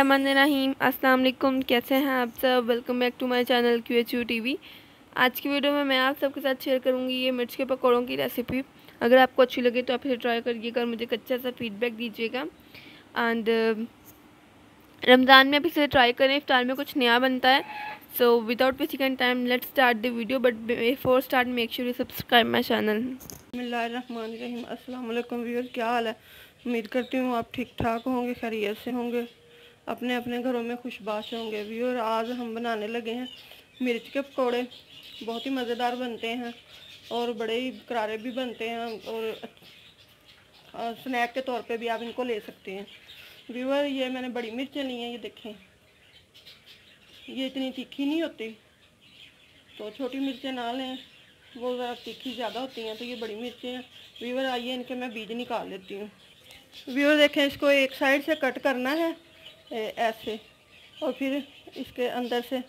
बिस्मिल्लाहिर्रहमानिर्रहीम अस्सलाम वालेकुम कैसे हैं आप सब? Welcome back to my channel Q H U T V आज की वीडियो में मैं आप सबके साथ शेयर करूँगी ये मिर्च के पकौड़ों की रेसिपी अगर आपको अच्छी लगे तो आप इसे ट्राई करिएगा और मुझे अच्छा सा फीडबैक दीजिएगा. एंड रमज़ान में आप इसे ट्राई करें, इफ्तार में कुछ नया बनता है. So without wasting time let's start the video but before start make sure you subscribe my channel वालेकुम व्यूअर क्या हाल है? उम्मीद करती हूँ आप ठीक ठाक होंगे, खैरियत से होंगे. अपने अपने घरों में खुशबाश होंगे भी व्यूअर आज हम बनाने लगे हैं मिर्च के पकौड़े। बहुत ही मज़ेदार बनते हैं, और बड़े ही करारे भी बनते हैं, और स्नैक के तौर पे भी आप इनको ले सकते हैं। व्यूअर ये मैंने बड़ी मिर्चें ली हैं, ये देखें। ये इतनी तीखी नहीं होती। तो छोटी मिर्चें ना लें, वो ज़रा तीखी ज़्यादा होती हैं तो ये बड़ी मिर्चें हैं। व्यूअर आइए इनके मैं बीज निकाल लेती हूँ। व्यूअर देखें, इसको एक साइड से कट करना है। ऐसे। और फिर इसके अंदर से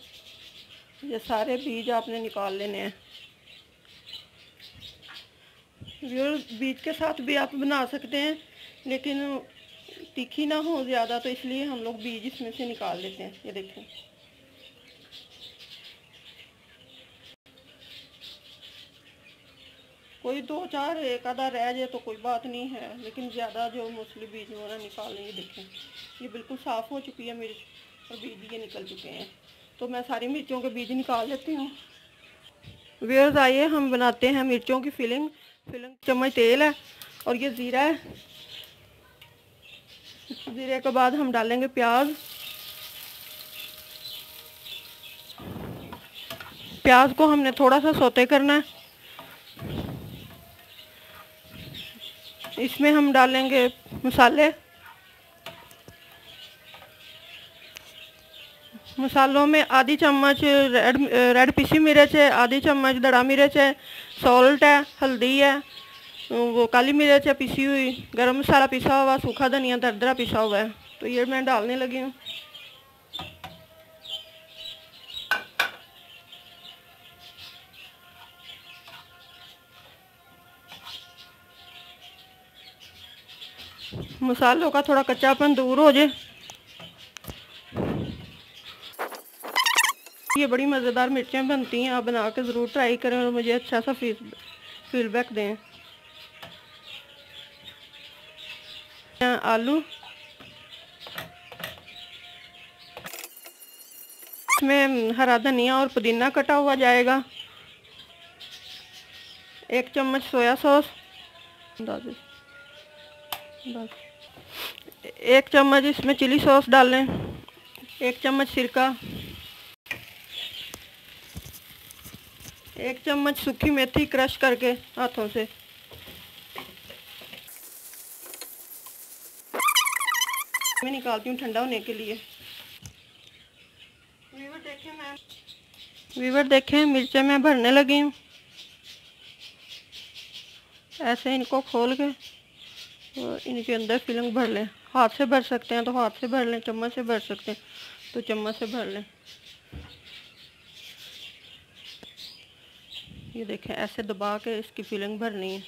ये सारे बीज आपने निकाल लेने हैं। बीज के साथ भी आप बना सकते हैं, लेकिन तीखी ना हो ज़्यादा तो इसलिए हम लोग बीज इसमें से निकाल लेते हैं। ये देखें कोई दो चार, एक आधा रह जाए तो कोई बात नहीं है, लेकिन ज़्यादा जो मूसली बीज वगैरह निकाल लेंगे देखें ये बिल्कुल साफ़ हो चुकी है मिर्च और बीज ये निकल चुके हैं। तो मैं सारी मिर्चों के बीज निकाल लेती हूँ। वेयर्स आइए, हम बनाते हैं मिर्चों की फिलिंग फिलिंग चम्मच तेल है और ये ज़ीरा है। ज़ीरे के बाद हम डालेंगे प्याज। प्याज को हमने थोड़ा सा सोते करना है। इसमें हम डालेंगे मसाले। मसालों में आधी चम्मच रेड रेड पीसी मिर्च है, आधी चम्मच दड़ा मिर्च है सॉल्ट है, हल्दी है, वो काली मिर्च है, पिसी हुई, गरम मसाला पिसा हुआ, सूखा धनिया, दरदरा पिसा हुआ है। तो ये मैं डालने लगी हूँ। मसालों का थोड़ा कच्चापन दूर हो जाए। ये बड़ी मज़ेदार मिर्चें बनती हैं, आप बना के ज़रूर ट्राई करें और मुझे अच्छा सा फीडबैक दें। आलू। इसमें हरा धनिया और पुदीना कटा हुआ जाएगा। एक चम्मच सोया सॉस। एक चम्मच इसमें चिली सॉस डालें। एक चम्मच सिरका। एक चम्मच सूखी मेथी क्रश करके हाथों से। मैं निकालती हूँ ठंडा होने के लिए। वीवर देखें मैं वीवर देखें मिर्चें मैं भरने लगी हूँ। ऐसे इनको खोल के और इनके अंदर फिलिंग भर लें। हाथ से भर सकते हैं तो हाथ से भर लें चम्मच से भर सकते हैं तो चम्मच से भर लें। ये देखें, ऐसे दबा के इसकी फिलिंग भरनी। है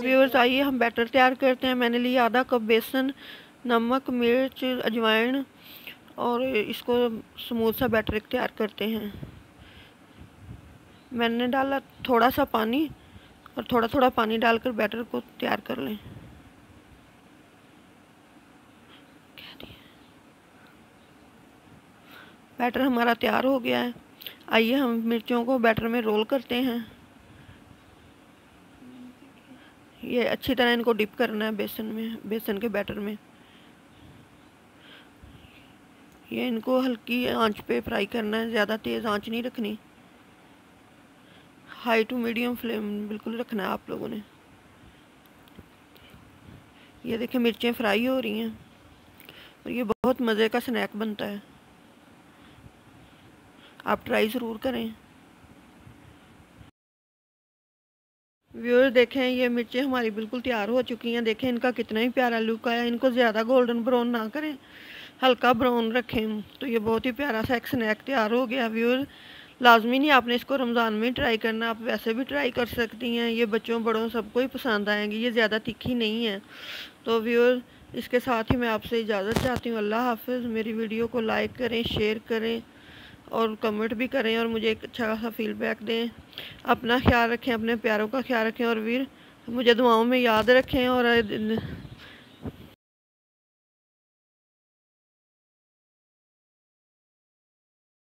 व्यूअर्स आइए, हम बैटर तैयार करते हैं। मैंने लिया आधा कप बेसन, नमक, मिर्च, अजवाइन और इसको स्मूथ सा बैटर तैयार करते हैं। मैंने डाला थोड़ा सा पानी और थोड़ा थोड़ा पानी डालकर बैटर को तैयार कर लें। बैटर हमारा तैयार हो गया है। आइए हम मिर्चों को बैटर में रोल करते हैं। ये अच्छी तरह इनको डिप करना है बेसन में, बेसन के बैटर में। ये इनको हल्की आँच पे फ्राई करना है, ज़्यादा तेज़ आँच नहीं रखनी। हाई टू मीडियम फ्लेम बिल्कुल रखना है आप लोगों ने। ये देखिए, मिर्चें फ्राई हो रही हैं और ये बहुत मज़े का स्नैक बनता है। आप ट्राई ज़रूर करें। व्यूअर देखें, ये मिर्चें हमारी बिल्कुल तैयार हो चुकी हैं। देखें, इनका कितना ही प्यारा लुक आया। इनको ज़्यादा गोल्डन ब्राउन ना करें, हल्का ब्राउन रखें। तो ये बहुत ही प्यारा सा एक स्नैक तैयार हो गया व्यूअर लाजमी नहीं, आपने इसको रमज़ान में ट्राई करना, आप वैसे भी ट्राई कर सकती हैं। ये बच्चों बड़ों सबको ही पसंद आएँगी, ये ज़्यादा तीखी नहीं है। तो व्यूअर इसके साथ ही मैं आपसे इजाज़त चाहती हूँ। अल्लाह हाफिज़। मेरी वीडियो को लाइक करें शेयर करें और कमेंट भी करें और मुझे एक अच्छा खासा फीडबैक दें। अपना ख्याल रखें, अपने प्यारों का ख्याल रखें और वीर, मुझे दुआओं में याद रखें और